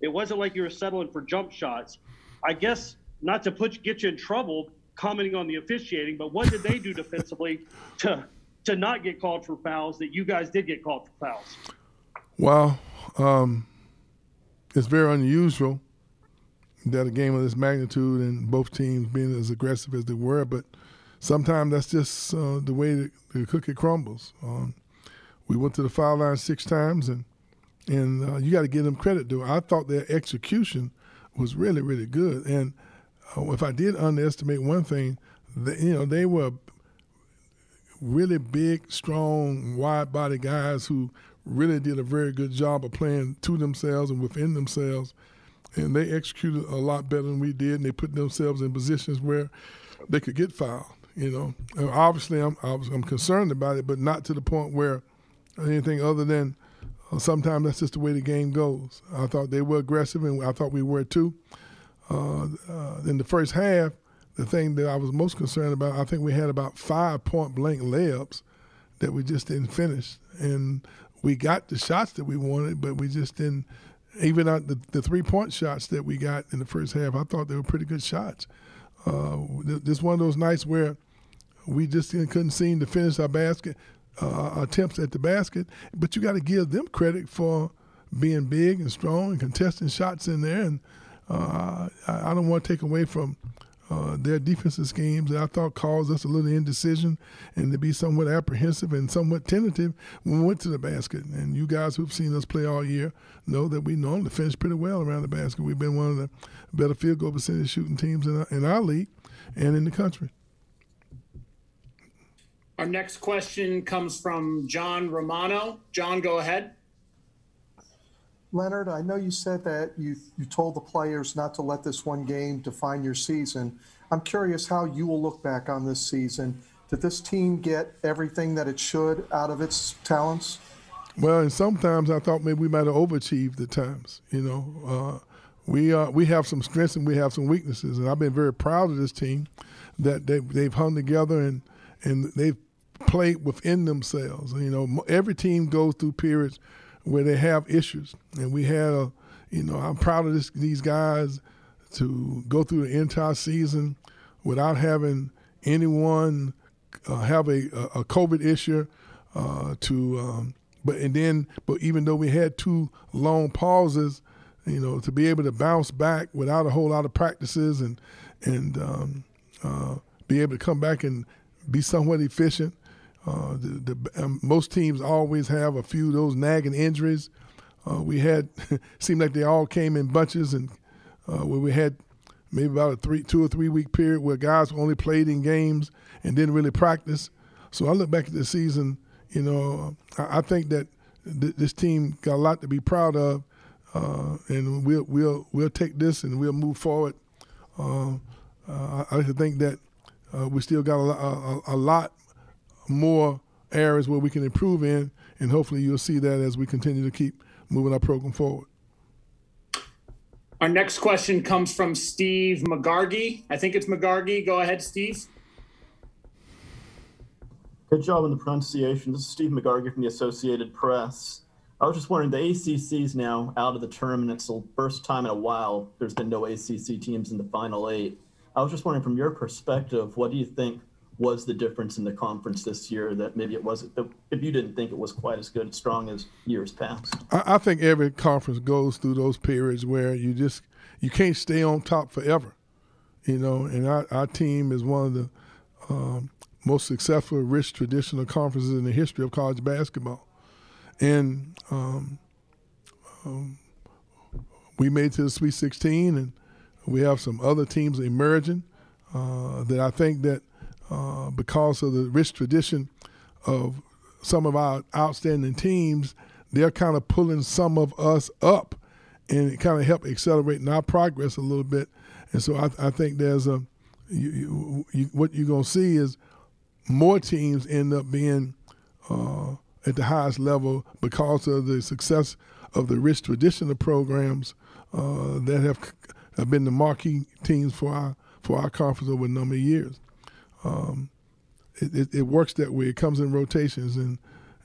It wasn't like you were settling for jump shots. I guess not to put get you in trouble commenting on the officiating, but what did they do defensively to to not get called for fouls that you guys did get called for fouls? Well, um, it's very unusual that a game of this magnitude and both teams being as aggressive as they were, but sometimes that's just uh, the way the, the cookie crumbles. Um, we went to the foul line six times, and and uh, you got to give them credit. Though I thought their execution was really really good, and uh, if I did underestimate one thing, the, you know they were really big, strong, wide body guys who really did a very good job of playing to themselves and within themselves. And they executed a lot better than we did, and they put themselves in positions where they could get fouled. You know, and obviously I'm I'm concerned about it, but not to the point where anything other than uh, sometimes that's just the way the game goes. I thought they were aggressive, and I thought we were too. Uh, uh, in the first half, the thing that I was most concerned about, I think we had about five point blank layups that we just didn't finish, and we got the shots that we wanted, but we just didn't. Even the, the three point shots that we got in the first half, I thought they were pretty good shots. Uh, this one of those nights where we just couldn't seem to finish our basket uh, attempts at the basket. But you got to give them credit for being big and strong and contesting shots in there. And uh, I, I, don't want to take away from uh, their defensive schemes that I thought caused us a little indecision and to be somewhat apprehensive and somewhat tentative when we went to the basket. And you guys who've seen us play all year know that we normally finish pretty well around the basket. We've been one of the better field goal percentage shooting teams in our, in our league and in the country. Our next question comes from John Romano. John, go ahead. Leonard, I know you said that you, you told the players not to let this one game define your season. I'm curious how you will look back on this season. Did this team get everything that it should out of its talents? Well, and sometimes I thought maybe we might have overachieved at times. You know, uh, we uh, we have some strengths and we have some weaknesses, and I've been very proud of this team that they they've hung together and and they've played within themselves. You know, every team goes through periods where they have issues. And we had a, you know, I'm proud of this, these guys to go through the entire season without having anyone uh, have a, a COVID issue. Uh, to, um, but and then, but even though we had two long pauses, you know, to be able to bounce back without a whole lot of practices and and um, uh, be able to come back and be somewhat efficient uh, the, the um, most teams always have a few of those nagging injuries. Uh, we had seemed like they all came in bunches, and uh, where we had maybe about a three, two or three week period where guys only played in games and didn't really practice. So I look back at the season, you know, I, I think that th- this team got a lot to be proud of, uh, and we'll we'll we'll take this and we'll move forward. Uh, uh, I, I think that we still got a, a, a lot more areas where we can improve in, and hopefully you'll see that as we continue to keep moving our program forward. Our next question comes from Steve Megargee. I think it's Megargee. Go ahead, Steve. Good job on the pronunciation. This is Steve Megargee from the Associated Press. I was just wondering, the ACC's now out of the tournament. It's the first time in a while there's been no ACC teams in the final eight. I was just wondering, from your perspective, what do you think was the difference in the conference this year that maybe it wasn't, if you didn't think it was quite as good and strong as years past? I, I think every conference goes through those periods where you just you can't stay on top forever, you know. And our, our team is one of the um, most successful, rich, traditional conferences in the history of college basketball and um, um, we made to the Sweet 16, and we have some other teams emerging uh, that I think that uh, because of the rich tradition of some of our outstanding teams, they're kind of pulling some of us up, and it kind of help accelerating our progress a little bit. And so I, I think there's a you, you, you, what you're gonna see is more teams end up being uh, at the highest level because of the success of the rich traditional programs uh, that have, have been the marquee teams for our for our conference over a number of years. Um, it, it, it, works that way. It comes in rotations, and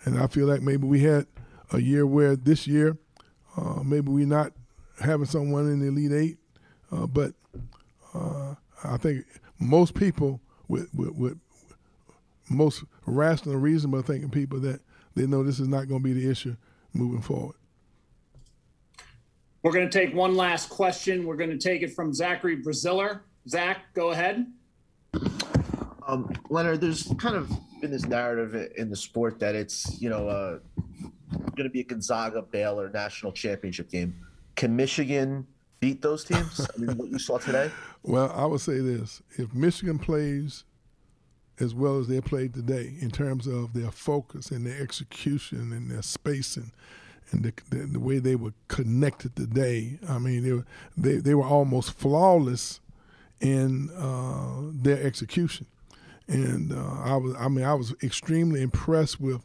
and I feel like maybe we had a year where this year uh, maybe we're not having someone in the elite eight, uh, but uh, I think most people with, with, with most rational, reasonable thinking people that they know this is not going to be the issue moving forward. We're going to take one last question. We're going to take it from Zachary Braziller. Zach, go ahead. Um, Leonard, there's kind of been this narrative in the sport that it's, you know, uh, going to be a Gonzaga Baylor national championship game. Can Michigan beat those teams? I mean, what you saw today? Well, I would say this: if Michigan plays as well as they played today in terms of their focus and their execution and their spacing and the, the, the way they were connected today. I mean, they were, they, they were almost flawless in uh, their execution. And uh, I was, I mean, I was extremely impressed with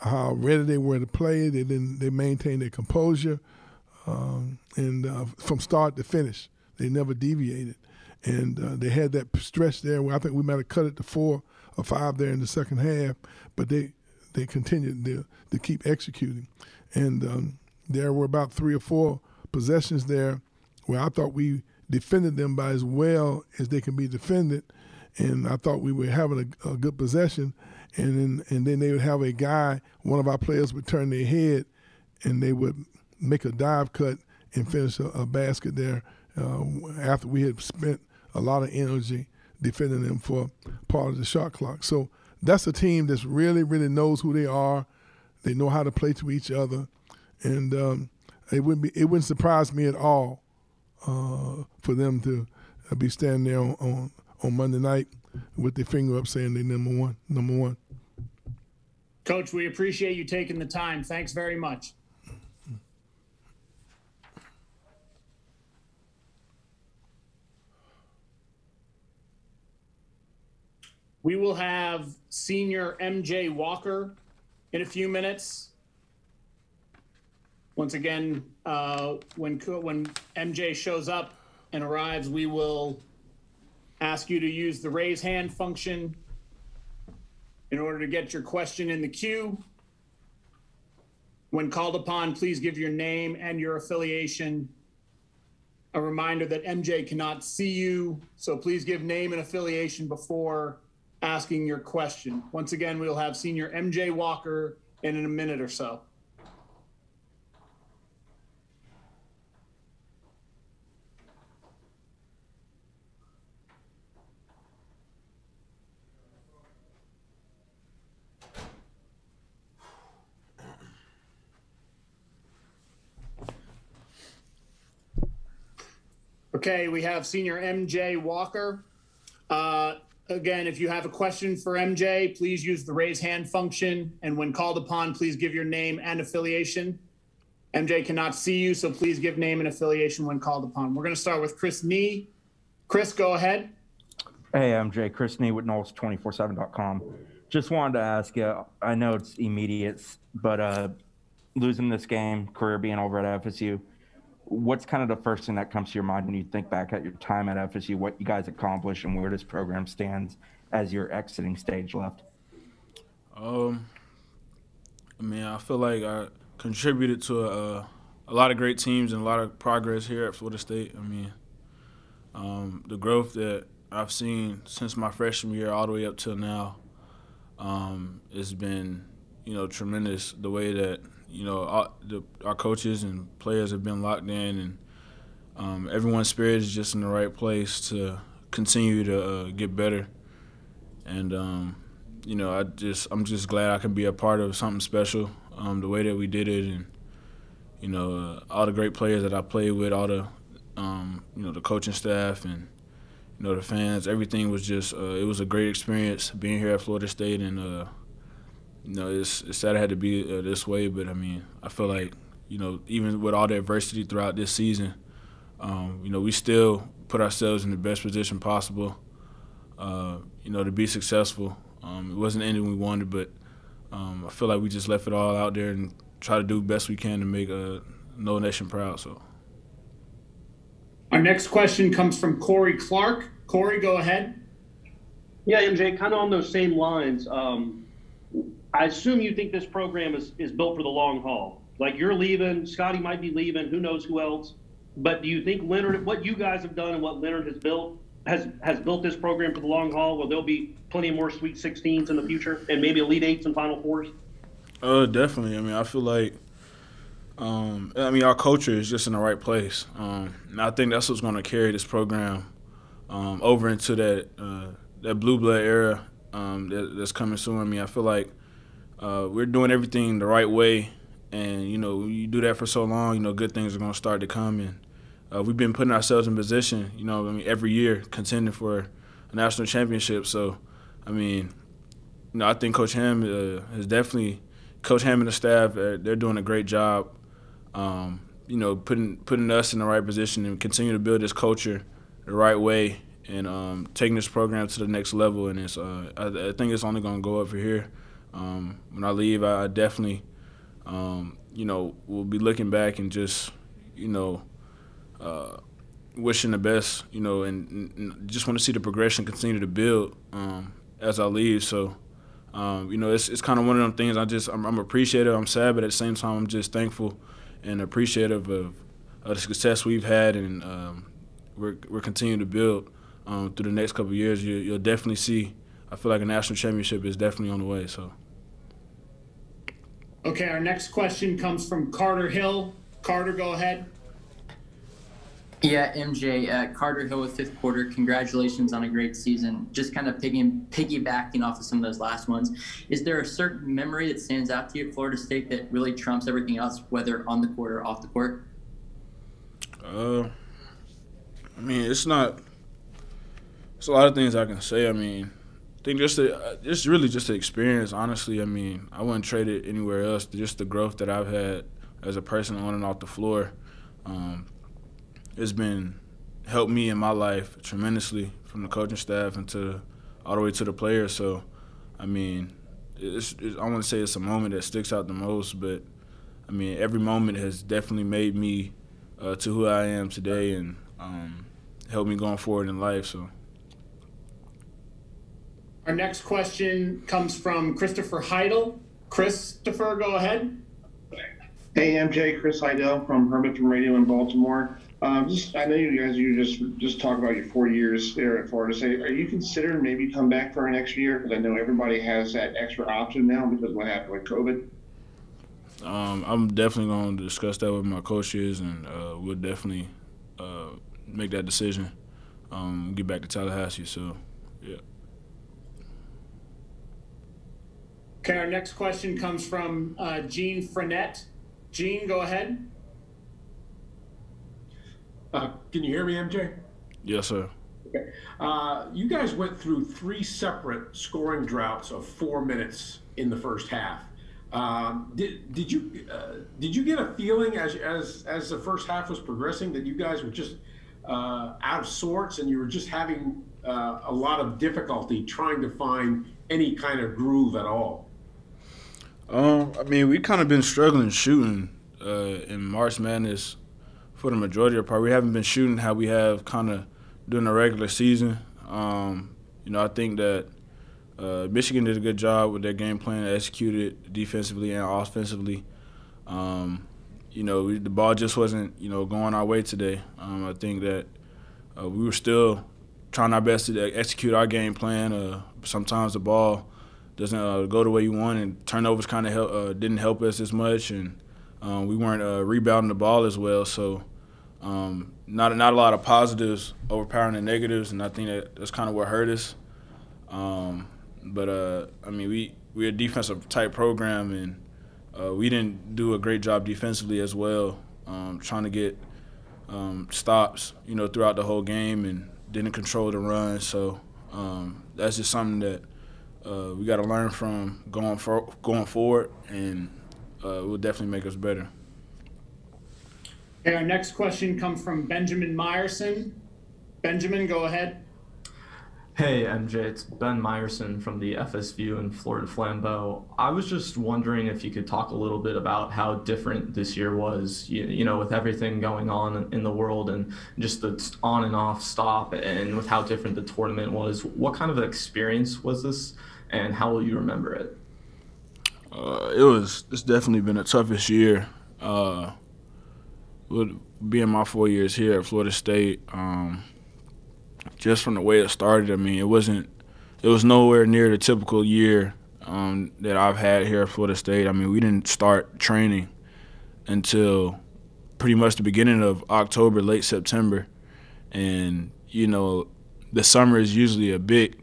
how ready they were to play. They didn't, they maintained their composure, um, and uh, from start to finish, they never deviated. And uh, they had that stretch there where I think we might have cut it to four or five there in the second half, but they they continued to, to keep executing, and um, there were about three or four possessions there where I thought we defended them by as well as they can be defended, and I thought we were having a, a good possession, and then and then they would have a guy, one of our players would turn their head, and they would make a dive cut and finish a, a basket there uh, after we had spent a lot of energy defending them for part of the shot clock. So that's a team that's really, really knows who they are. They know how to play to each other, and um, it wouldn't be it wouldn't surprise me at all uh, for them to be standing there on, on, on Monday night with their finger up saying they're number one, number one. Coach, we appreciate you taking the time. Thanks very much. We will have senior MJ Walker in a few minutes. Once again, uh, when when MJ shows up and arrives, we will ask you to use the raise hand function in order to get your question in the queue. When called upon, please give your name and your affiliation. A reminder that MJ cannot see you, so please give name and affiliation before asking your question. Once again, we'll have senior MJ Walker in, a minute or so. Okay, we have senior MJ Walker. Uh, Again, if you have a question for MJ, please use the raise hand function. And when called upon, please give your name and affiliation. MJ cannot see you, so please give name and affiliation when called upon. We're going to start with Chris Nee. Chris, go ahead. Hey, MJ, Chris Nee with Noles247.com. Just wanted to ask you, I know it's immediate, but uh, losing this game, career being over at FSU, what's kind of the first thing that comes to your mind when you think back at your time at FSU, what you guys accomplished, and where this program stands as you're exiting stage left? Um, I mean, I feel like I contributed to a, a lot of great teams and a lot of progress here at Florida State. I mean, um, the growth that I've seen since my freshman year all the way up till now um, has been, you know, tremendous. The way that you know our, the, our coaches and players have been locked in, and um, everyone's spirit is just in the right place to continue to uh, get better. And um, you know, I just I'm just glad I can be a part of something special. Um, the way that we did it, and you know, uh, all the great players that I played with, all the um, you know the coaching staff and you know the fans, everything was just uh, it was a great experience being here at Florida State, and uh, you know it's, it's sad it had to be uh, this way, but I mean I feel like you know even with all the adversity throughout this season, um, you know we still put ourselves in the best position possible, uh, you know to be successful. Um, it wasn't anything we wanted, but um, I feel like we just left it all out there and try to do the best we can to make uh, Nole Nation proud. So. Our next question comes from Corey Clark. Corey, go ahead. Yeah, MJ, kind of on those same lines. Um, I assume you think this program is, is built for the long haul. Like you're leaving, Scottie might be leaving, who knows who else. But do you think Leonard, what you guys have done and what Leonard has built, has has built this program for the long haul? Where there'll be plenty more Sweet 16s in the future and maybe Elite Eights and Final Fours? Uh, definitely. I mean, I feel like, um, I mean, our culture is just in the right place. Um, and I think that's what's going to carry this program um, over into that uh, that blue blood era um, that, that's coming soon. I mean, I feel like uh, we're doing everything the right way, and you know, you do that for so long, you know, good things are going to start to come. And uh, we've been putting ourselves in position, you know, I mean, every year contending for a national championship. So, I mean, you know, I think Coach Ham uh, has definitely Coach Ham and the staff, uh, they're doing a great job. Um, you know, putting putting us in the right position and continue to build this culture the right way and um, taking this program to the next level. And it's, uh, I, I, think it's only going to go up from here. Um, when I leave, I, definitely, um, you know, will be looking back and just, you know, uh, wishing the best, you know, and, and just want to see the progression continue to build um, as I leave. So um, you know, it's, it's kind of one of them things. I just I'm, I'm, appreciative. I'm sad, but at the same time, I'm just thankful and appreciative of, of the success we've had, and um, we're we're continuing to build um, through the next couple years. You, you'll definitely see. I feel like a national championship is definitely on the way. So. Okay, our next question comes from Carter Hill. Carter, go ahead. Yeah, MJ, uh, Carter Hill with fifth quarter. Congratulations on a great season. Just kind of piggy, piggybacking off of some of those last ones. Is there a certain memory that stands out to you at Florida State that really trumps everything else, whether on the court or off the court? Uh, I mean, it's not. It's a lot of things I can say. I mean, I think just the, just really just the experience. Honestly, I mean, I wouldn't trade it anywhere else. Just the growth that I've had as a person on and off the floor. Um, it's been helped me in my life tremendously from the coaching staff and to all the way to the players. So, I mean, it's, it's, I want to say it's a moment that sticks out the most, but I mean, every moment has definitely made me uh, to who I am today and um, helped me going forward in life. So. Our next question comes from Christopher Heidel. Christopher, go ahead. Hey, MJ, Chris Heidel from Hermiton Radio in Baltimore. Um, just, I know you guys, you just just talk about your four years there at Florida State. Are you considering maybe come back for an extra year? Because I know everybody has that extra option now because of what happened with COVID. Um, I'm definitely going to discuss that with my coaches, and uh, we'll definitely uh, make that decision. Um, get back to Tallahassee. So, yeah. Okay, our next question comes from uh, Gene Frenette. Gene, go ahead. Uh, can you hear me, MJ? Yes, sir. Okay. Uh, you guys went through three separate scoring droughts of four minutes in the first half. Um, did, did you uh, did you get a feeling as as as the first half was progressing that you guys were just uh, out of sorts and you were just having uh, a lot of difficulty trying to find any kind of groove at all? Um, I mean, we kind of been struggling shooting uh, in March Madness for the majority of the part. We haven't been shooting how we have kind of during the regular season. Um, you know, I think that uh, Michigan did a good job with their game plan, executed defensively and offensively. Um, you know, we, the ball just wasn't you know going our way today. Um, I think that uh, we were still trying our best to execute our game plan. Uh, sometimes the ball doesn't uh, go the way you want, and turnovers kind of uh, didn't help us as much, and um, we weren't uh, rebounding the ball as well. So um, not not a lot of positives overpowering the negatives, and I think that that's kind of what hurt us. Um, but uh, I mean, we we're a defensive type program, and uh, we didn't do a great job defensively as well, um, trying to get um, stops, you know, throughout the whole game, and didn't control the run. So um, that's just something that uh, we got to learn from going for, going forward, and uh, it will definitely make us better. Okay, our next question comes from Benjamin Meyerson. Benjamin, go ahead. Hey, MJ, it's Ben Meyerson from the FSView in Florida Flambeau. I was just wondering if you could talk a little bit about how different this year was, you, you know, with everything going on in the world and just the on and off stop and with how different the tournament was. What kind of experience was this and how will you remember it? Uh, it was, it's definitely been the toughest year. Uh, with being my four years here at Florida State, um, just from the way it started, I mean, it wasn't, it was nowhere near the typical year um, that I've had here at Florida State. I mean, we didn't start training until pretty much the beginning of October, late September, and you know, the summer is usually a big,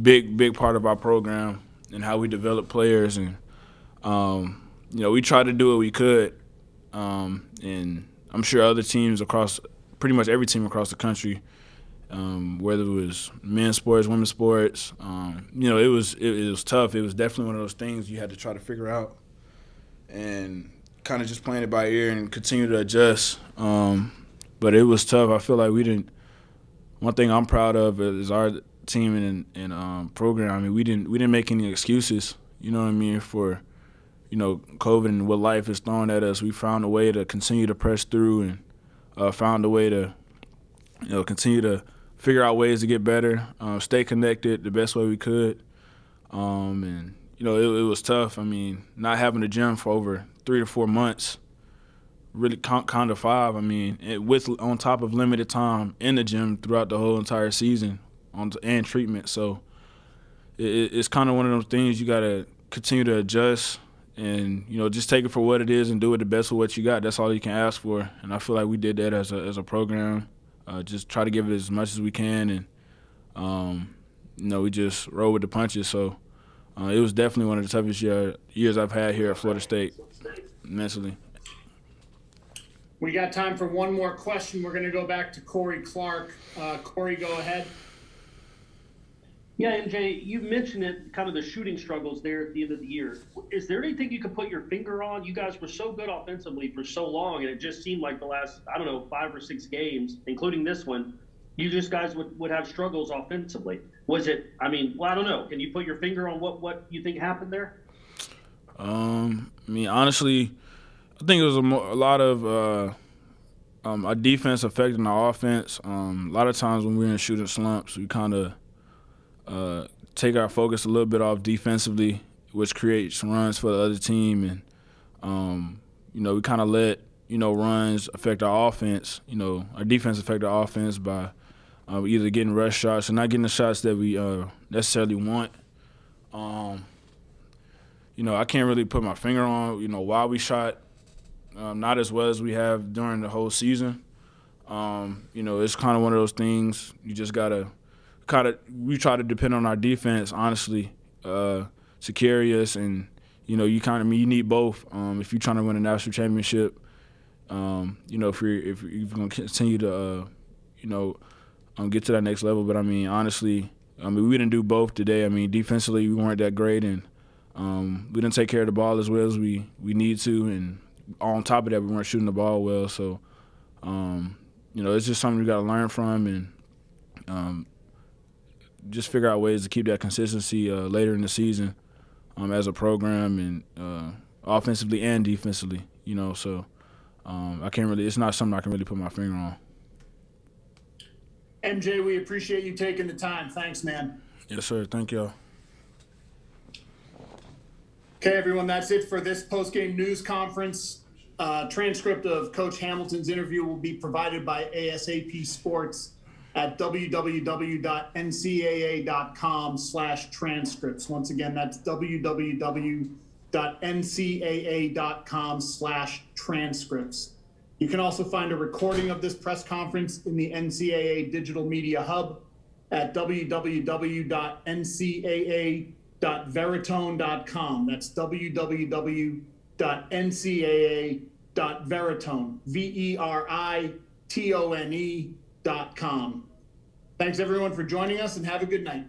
big, big part of our program and how we develop players, and um, you know, we tried to do what we could, um, and I'm sure other teams across, pretty much every team across the country um, whether it was men's sports, women's sports. Um, you know, it was it, it, was tough. It was definitely one of those things you had to try to figure out, and kind of just playing it by ear and continue to adjust. Um, but it was tough. I feel like we didn't. One thing I'm proud of is our team and, and um, program. I mean, we didn't we didn't make any excuses. You know what I mean for. You know, COVID and what life has thrown at us, we found a way to continue to press through and uh, found a way to, you know, continue to figure out ways to get better, um, stay connected the best way we could. Um, and you know, it, it, was tough. I mean, not having a gym for over three to four months, really kind of five. I mean, it, with on top of limited time in the gym throughout the whole entire season on and treatment. So it, it's kind of one of those things you got to continue to adjust and you know just take it for what it is and do it the best with what you got. That's all you can ask for. And I feel like we did that as a as a program uh, just try to give it as much as we can, and um, you know we just roll with the punches. So uh, it was definitely one of the toughest year, years I've had here at Florida State, mentally. We got time for one more question. We're going to go back to Corey Clark. Uh, Corey, go ahead. Yeah, MJ, you mentioned it, kind of the shooting struggles there at the end of the year. Is there anything you could put your finger on? You guys were so good offensively for so long, and it just seemed like the last, I don't know, five or six games, including this one, you just guys would, would have struggles offensively. Was it, I mean, well, I don't know. Can you put your finger on what, what you think happened there? Um, I mean, honestly, I think it was a, mo- a lot of uh, um, our defense affecting our offense. Um, a lot of times when we're in shooting slumps, we kind of – uh, take our focus a little bit off defensively, which creates runs for the other team, and um, you know we kind of let you know runs affect our offense. You know our defense affect our offense by uh, either getting rush shots or not getting the shots that we uh, necessarily want. Um, you know I can't really put my finger on you know why we shot um, not as well as we have during the whole season. Um, you know it's kind of one of those things you just gotta kind of we try to depend on our defense, honestly, uh, to carry us, and you know you kind of mean you need both. Um, if you're trying to win a national championship, um, you know if you're if you're going to continue to, uh, you know, um, get to that next level. But I mean, honestly, I mean we didn't do both today. I mean defensively we weren't that great, and um, we didn't take care of the ball as well as we we need to, and on top of that we weren't shooting the ball well. So, um, you know, it's just something we got to learn from, and um, just figure out ways to keep that consistency uh, later in the season um, as a program and uh, offensively and defensively. You know, so um, I can't really. It's not something I can really put my finger on. MJ, we appreciate you taking the time. Thanks, man. Yes, sir. Thank y'all. Okay, everyone, that's it for this post-game news conference. Uh, transcript of Coach Hamilton's interview will be provided by ASAP Sports at www.ncaa.com slash transcripts. Once again, that's www.ncaa.com slash transcripts. You can also find a recording of this press conference in the NCAA Digital Media Hub at www.ncaa.veritone.com. That's www.ncaa.veritone, V-E-R-I-T-O-N-E dot com. Thanks everyone for joining us and have a good night.